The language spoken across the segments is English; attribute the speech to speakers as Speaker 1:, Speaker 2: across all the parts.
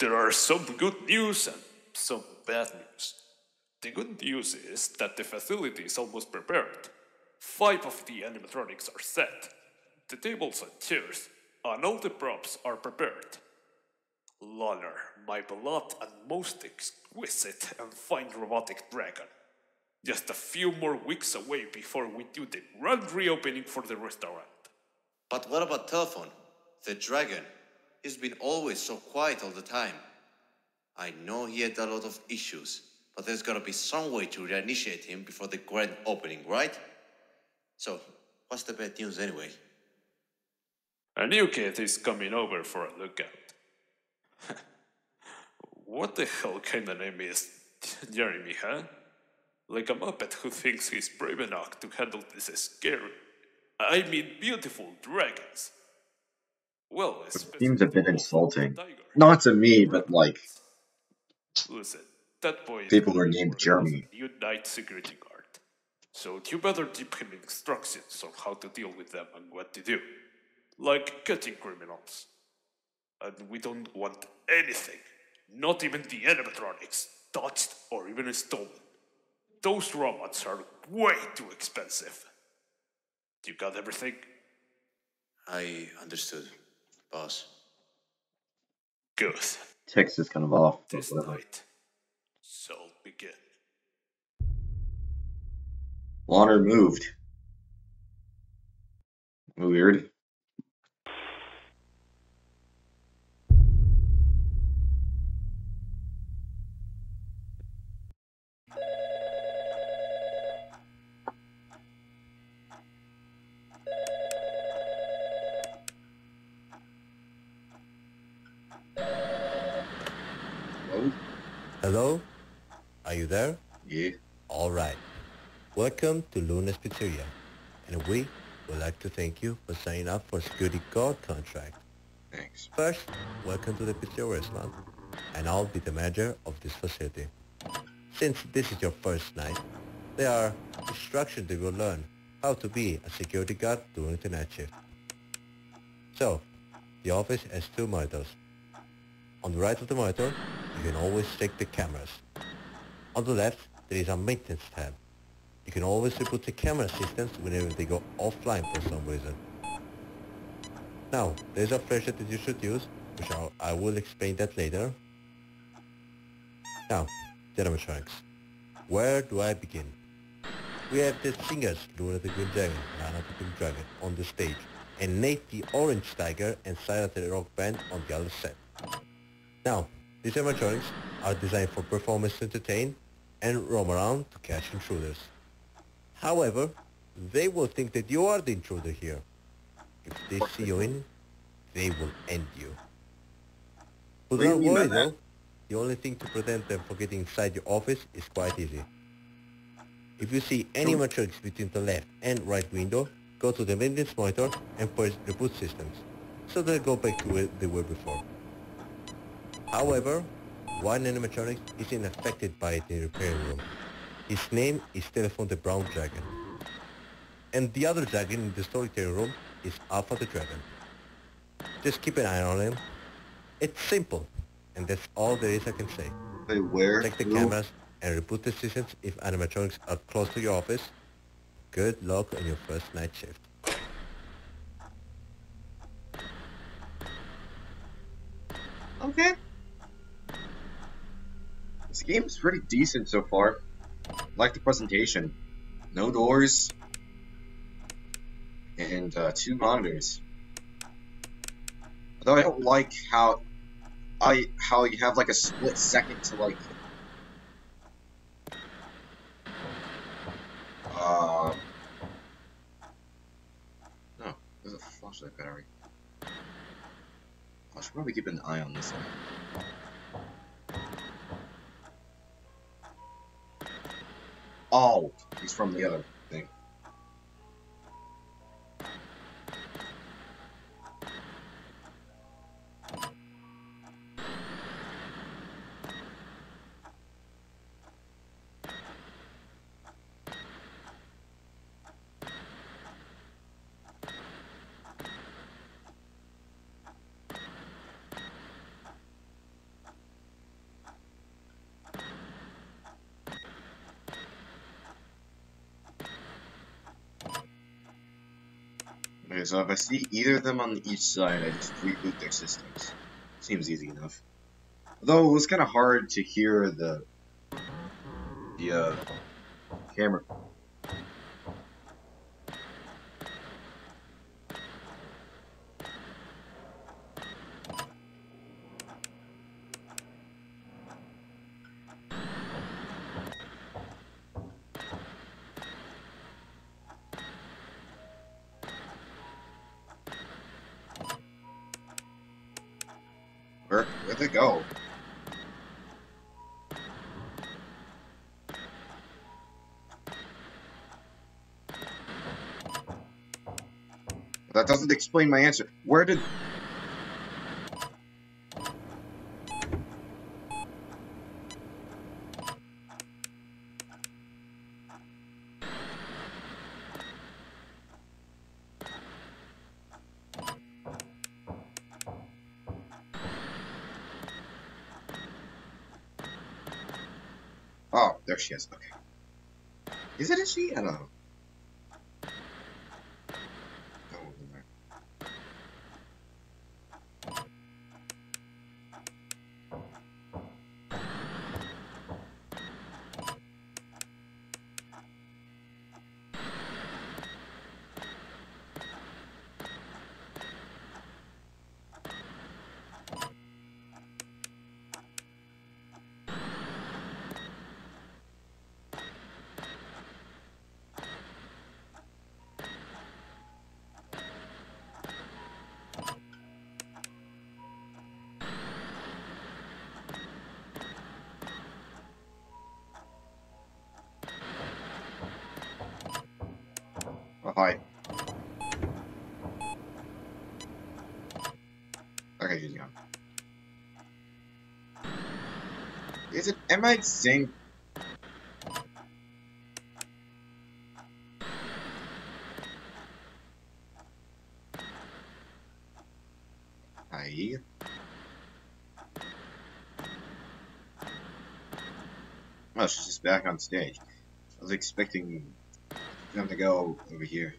Speaker 1: There are some good news and some bad news. The good news is that the facility is almost prepared. Five of the animatronics are set. The tables and chairs, and all the props are prepared. Luna, my beloved and most exquisite and fine robotic dragon. Just a few more weeks away before we do the grand reopening for the restaurant.
Speaker 2: But what about Telephone? The dragon. He's been always so quiet all the time. I know he had a lot of issues, but there's gotta be some way to reinitiate him before the grand opening, right? So, what's the bad news anyway?
Speaker 1: A new kid is coming over for a lookout. what the hell kind of name is Jeremy, huh? Like a muppet who thinks he's brave enough to handle this scary, I mean beautiful dragons. Well,
Speaker 3: It seems a bit insulting. Not to me, but like
Speaker 1: Listen, that boy is
Speaker 3: People are
Speaker 1: looking
Speaker 3: named
Speaker 1: for
Speaker 3: Jeremy.
Speaker 1: a new night security guard. So you better give him instructions on how to deal with them and what to do. Like catching criminals. And we don't want anything, not even the animatronics, touched or even stolen. Those robots are way too expensive. You got everything?
Speaker 2: I understood, boss.
Speaker 1: Good.
Speaker 3: text is kind of off.
Speaker 1: This night shall begin.
Speaker 3: Luna moved. Weird.
Speaker 4: Hello? Are you there?
Speaker 3: yeah.
Speaker 4: Alright. Welcome to Luna's Pizzeria. And we would like to thank you for signing up for security guard contract.
Speaker 3: Thanks.
Speaker 4: First, welcome to the Pizzeria restaurant. And I'll be the manager of this facility. Since this is your first night, there are instructions that you will learn how to be a security guard during the night shift. So, the office has two monitors. On the right of the monitor, you can always check the cameras. On the left, there is a maintenance tab. You can always reboot the camera systems whenever they go offline for some reason. Now, there's a flashlight that you should use, which I'll, I will explain that later. Now, animatronics. Where do I begin? We have the singers, Luna the Green Dragon, Lana the Pink Dragon, on the stage, and Nate the Orange Tiger and Silent the Rock Band on the other set. Now, these animatronics are designed for performance to entertain and roam around to catch intruders. However, they will think that you are the intruder here. If they see you in, they will end you. But don't worry though, the only thing to prevent them from getting inside your office is quite easy. If you see any animatronics between the left and right window, go to the maintenance monitor and purge the boot systems, so they'll go back to where they were before. However, one animatronic isn't affected by it in the repair room. His name is Telephone the Brown Dragon. And the other dragon in the storytelling room is Alpha the Dragon. Just keep an eye on him. It's simple, and that's all there is I can say.
Speaker 3: Wait, where?
Speaker 4: Check the cameras and reboot the systems if animatronics are close to your office. Good luck on your first night shift.
Speaker 3: Okay. This game's pretty decent so far. Like the presentation. No doors. And uh, two monitors. Although I don't like how I how you have like a split second to like uh no, there's a flashlight battery. I should probably keep an eye on this one. Oh, he's from the other so if I see either of them on each side, I just reboot their systems. Seems easy enough. Though it was kind of hard to hear the the uh, camera. Where where'd they go? That doesn't explain my answer. Where did Oh, there she is. Okay. Is it a she? I don't know. Oh, over there. Hi. Okay, she's gone. Is it? Am I saying? Hi. Oh, she's just back on stage. I was expecting them to go over here.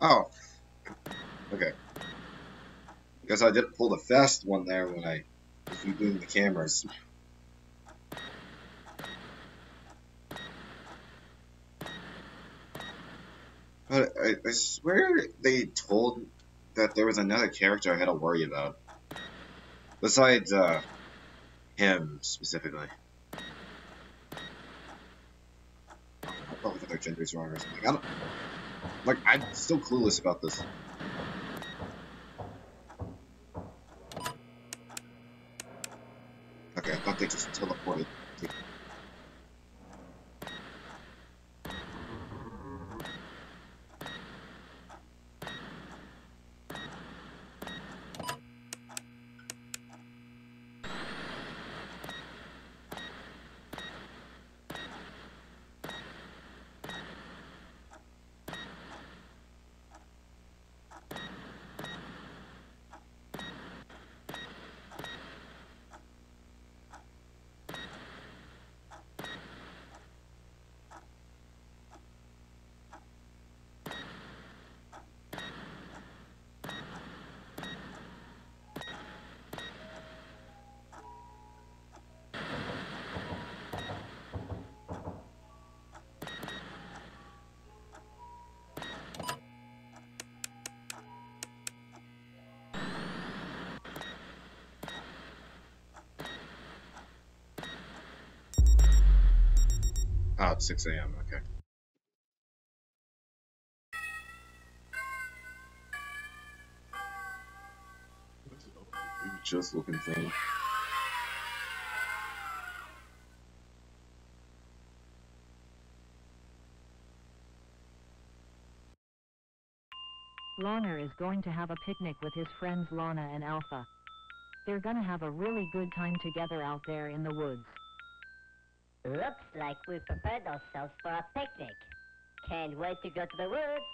Speaker 3: Oh. Okay. Guess I didn't pull the fast one there when I was rebooting the cameras. But I, I swear they told that there was another character I had to worry about. Besides, uh, him specifically. I probably think their gender's wrong or something. I don't. Like, I'm still clueless about this. 6 a.m., okay. Just looking thing.
Speaker 5: Luna is going to have a picnic with his friends Lana and Alpha. They're gonna have a really good time together out there in the woods.
Speaker 6: Looks like we prepared ourselves for a picnic. Can't wait to go to the woods.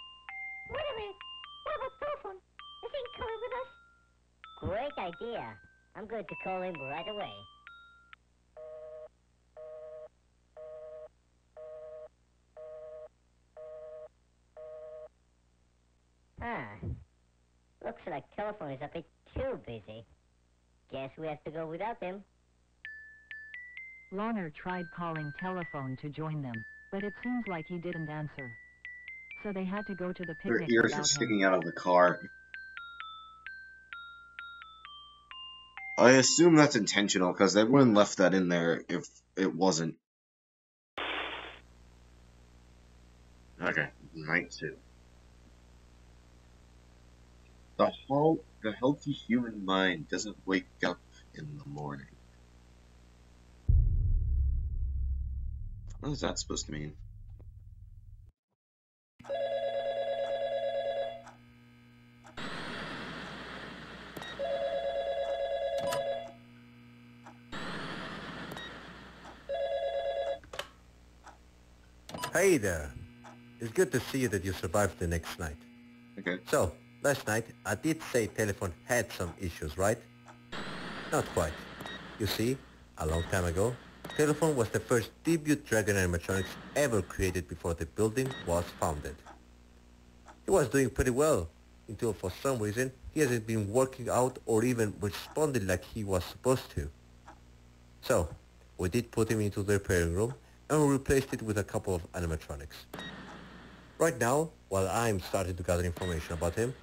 Speaker 6: Wait a minute. What about telephone? Is he coming with us? Great idea. I'm going to call him right away. Ah. Looks like telephone is a bit too busy. Guess we have to go without him.
Speaker 5: Luna tried calling telephone to join them, but it seems like he didn't answer. So they had to go to the picnic.
Speaker 3: Their ears
Speaker 5: without
Speaker 3: are
Speaker 5: him.
Speaker 3: sticking out of the car. I assume that's intentional because they wouldn't left that in there if it wasn't. Okay, night two. The whole, the healthy human mind doesn't wake up in the morning. What is that supposed to mean?
Speaker 4: Hey there. It's good to see you that you survived the next night.
Speaker 3: Okay.
Speaker 4: So, last night I did say telephone had some issues, right? Not quite. You see, a long time ago, telephone was the first debut Dragon animatronics ever created before the building was founded. He was doing pretty well, until for some reason he hasn't been working out or even responding like he was supposed to. So, we did put him into the repairing room and we replaced it with a couple of animatronics. Right now, while I'm starting to gather information about him,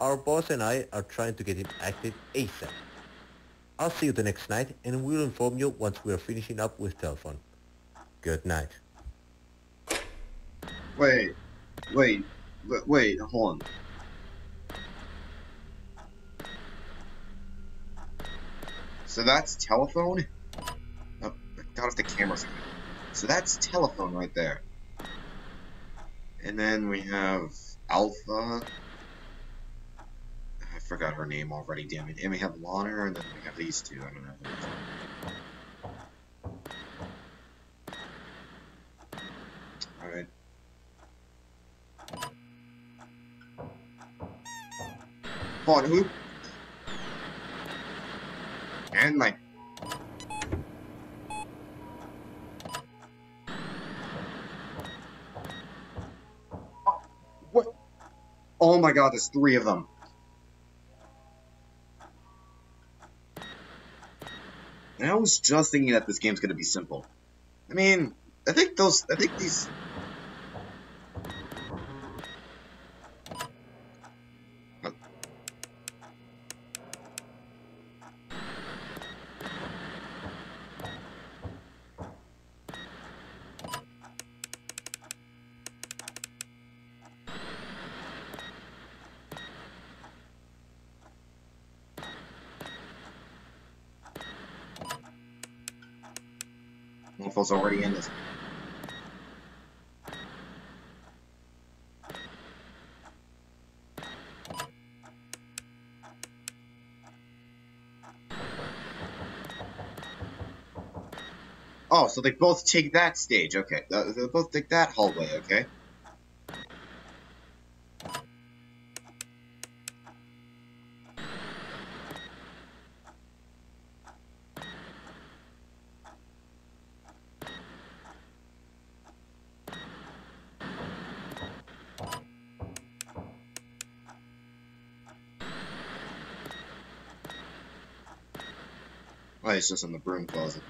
Speaker 4: our boss and I are trying to get him active ASAP. I'll see you the next night and we'll inform you once we are finishing up with telephone. Good night.
Speaker 3: Wait, wait, wait, wait, hold on. So that's telephone? Oh, got off the camera. So that's telephone right there. And then we have Alpha. Forgot her name already, damn it. And we have Lana, and then we have these two. I don't know. Alright. On, who? And like. Oh, what? Oh my god, there's three of them. I was just thinking that this game's gonna be simple. I mean, I think those, I think these. Mofos already in this. Oh, so they both take that stage, okay. Uh, they both take that hallway, okay. Just in the broom closet.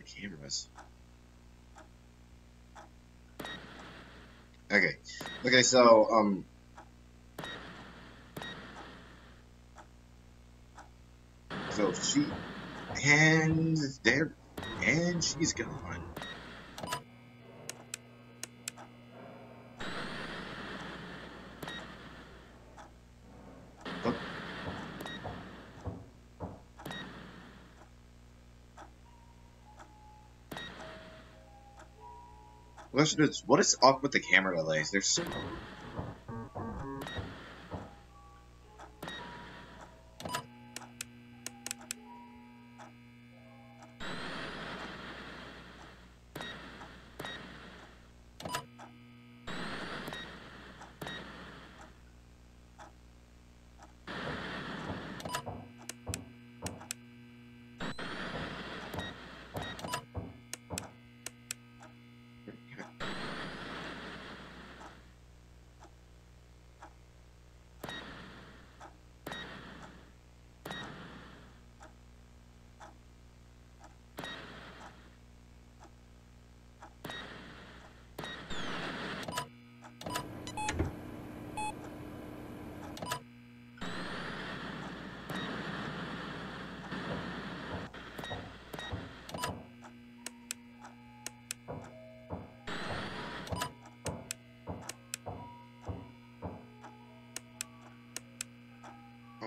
Speaker 3: The cameras. Okay. Okay, so, um, So she and there and she's gone. Question is, what is up with the camera delays? There's so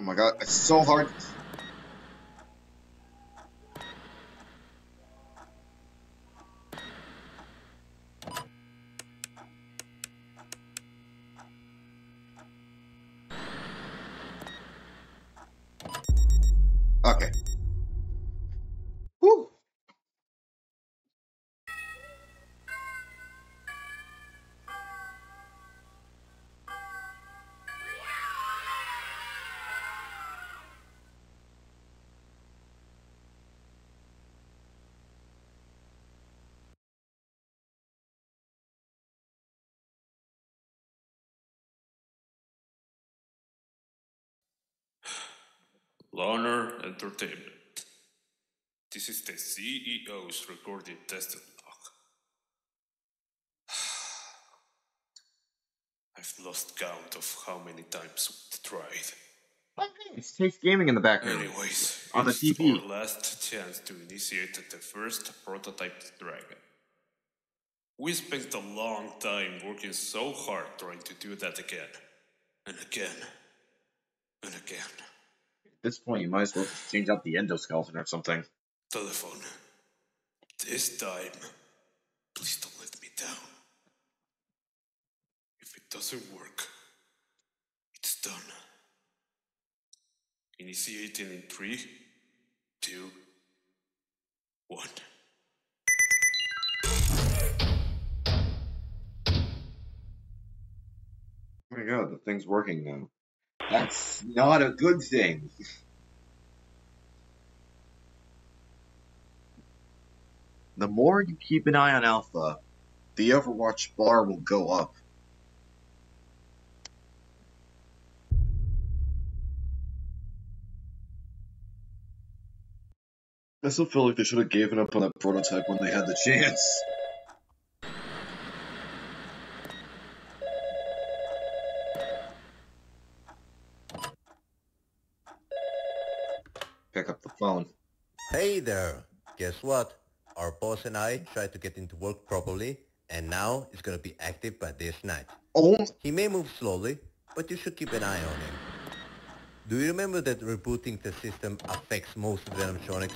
Speaker 3: Oh my god, it's so hard. Okay.
Speaker 1: Luna Entertainment. This is the CEO's recorded test log. I've lost count of how many times we've tried.
Speaker 3: It's Taste Gaming in the background.
Speaker 1: Anyways,
Speaker 3: On the TV.
Speaker 1: our last chance to initiate the first prototype dragon. We spent a long time working so hard trying to do that again, and again, and again.
Speaker 3: At this point, you might as well just change out the endoskeleton or something.
Speaker 1: Telephone. This time, please don't let me down. If it doesn't work, it's done. Initiating in three, two, one.
Speaker 3: Oh my god, the thing's working now. That's not a good thing. The more you keep an eye on Alpha, the Overwatch bar will go up. I still feel like they should have given up on that prototype when they had the chance. phone.
Speaker 4: Hey there! Guess what? Our boss and I tried to get into work properly, and now it's gonna be active by this night.
Speaker 3: Oh,
Speaker 4: He may move slowly, but you should keep an eye on him. Do you remember that rebooting the system affects most of the animatronics?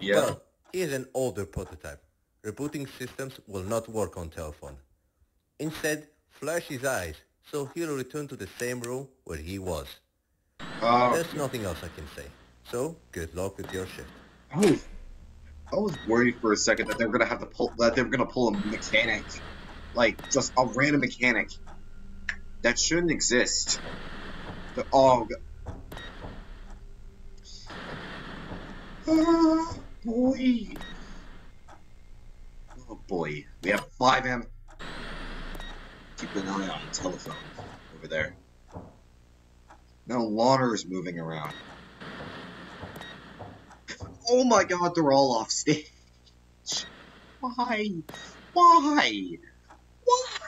Speaker 3: Yeah.
Speaker 4: Well, he is an older prototype. Rebooting systems will not work on telephone. Instead, flash his eyes, so he'll return to the same room where he was.
Speaker 3: uh,
Speaker 4: There's nothing else I can say. So, good luck with your shift.
Speaker 3: I was, I was worried for a second that they were gonna have to pull that they were gonna pull a mechanic, like just a random mechanic that shouldn't exist. Oh, g- oh boy, oh boy, we have five M. Keep an eye on the telephone over there. Now Lauder is moving around. Oh my god, they're all off stage. Why? Why? Why?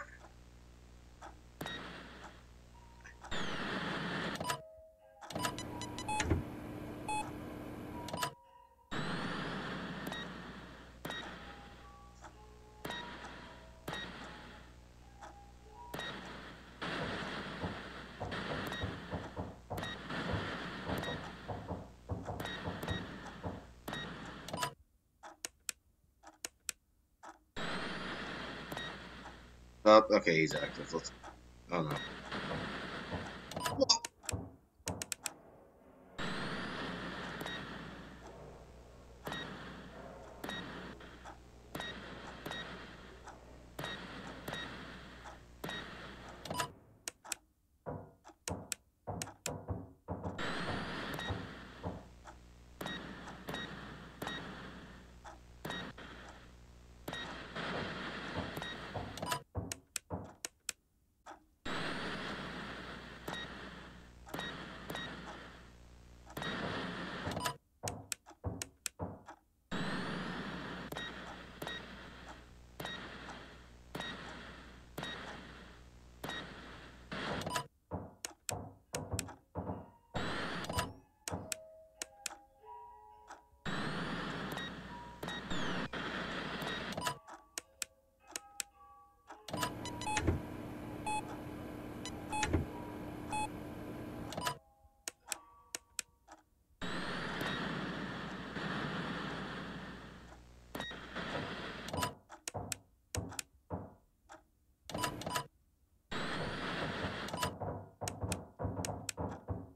Speaker 3: Oh, okay, he's active. Let's. Oh no.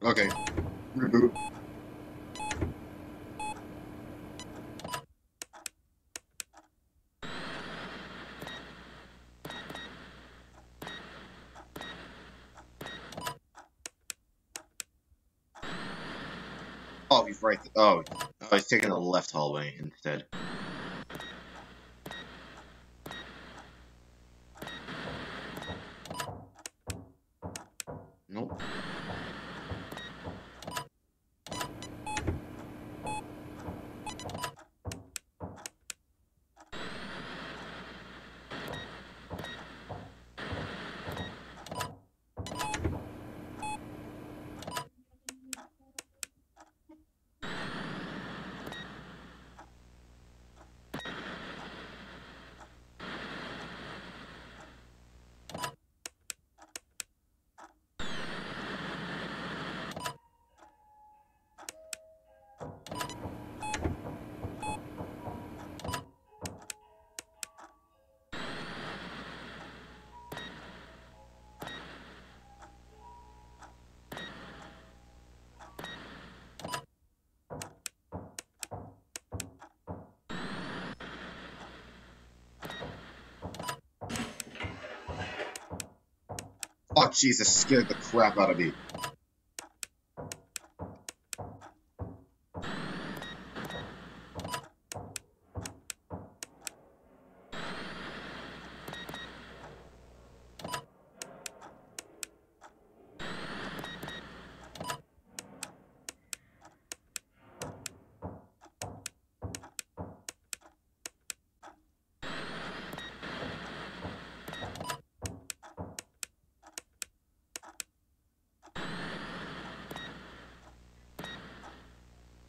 Speaker 3: Okay. Reboot. Oh, he's right. Oh, oh, he's taking the left hallway instead. Jesus, scared the crap out of me.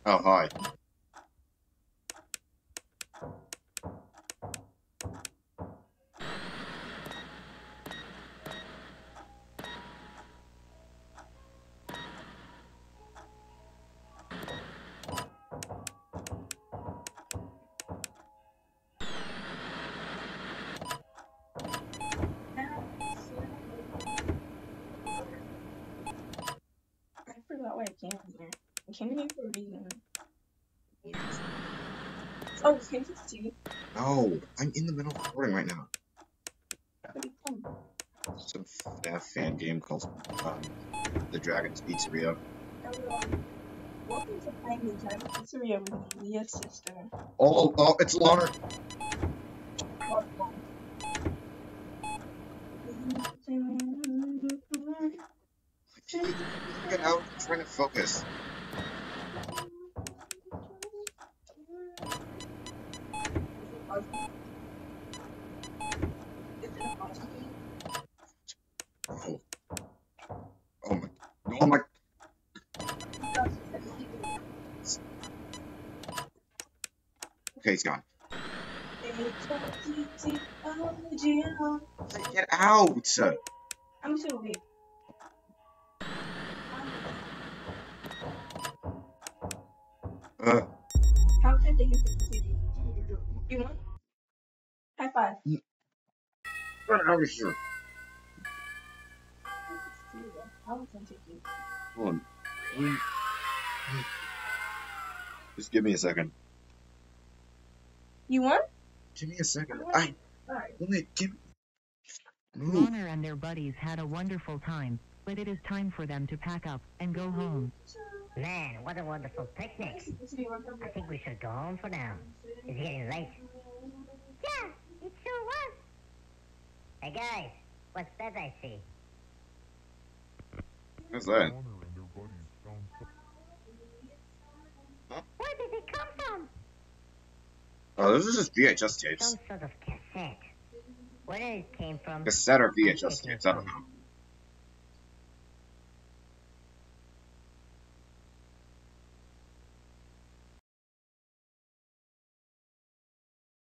Speaker 3: Oh, hi.
Speaker 7: came here for a reason. Yes. Oh, can you see?
Speaker 3: No, I'm in the middle of recording right now. Some FNAF fan game called um, The Dragon's Pizzeria.
Speaker 7: Hello. Welcome to playing the Dragon Pizzeria with Leah's sister.
Speaker 3: Oh, oh, it's out. I'm trying to focus. Get out!
Speaker 7: I'm so weak.
Speaker 3: Uh,
Speaker 7: How can they use it? You want? High five.
Speaker 3: get out of here.
Speaker 7: How can take you?
Speaker 3: Hold on. Just give me a second.
Speaker 7: You want?
Speaker 3: Give me a second. I
Speaker 7: Alright.
Speaker 3: let give. Move.
Speaker 5: And their buddies had a wonderful time, but it is time for them to pack up and go home.
Speaker 6: Man, what a wonderful picnic. I think we should go home for now. It's getting late. Yeah, it sure was. Hey guys, what's that I see?
Speaker 3: What's that?
Speaker 6: Where did it come from?
Speaker 3: Oh, those are just VHS tapes.
Speaker 6: Some sort of cassette. Where it came from?
Speaker 3: Cassette or VHS tapes. I don't know.